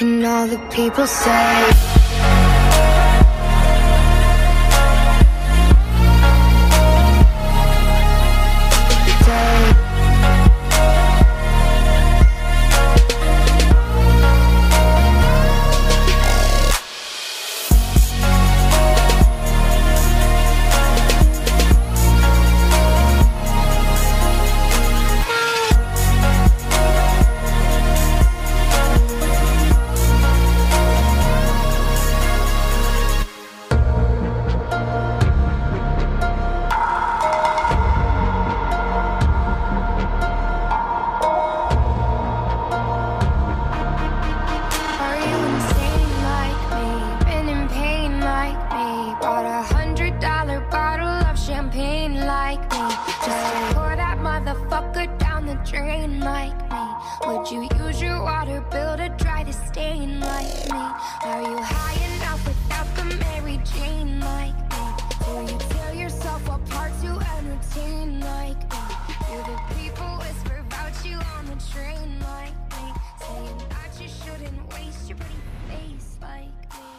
And all the people say drain like me? Would you use your water bill to dry the stain like me? Are you high enough without the Mary Jane like me? Do you tell yourself apart to entertain like me? Do the people whisper about you on the train like me? Saying that you shouldn't waste your pretty face like me.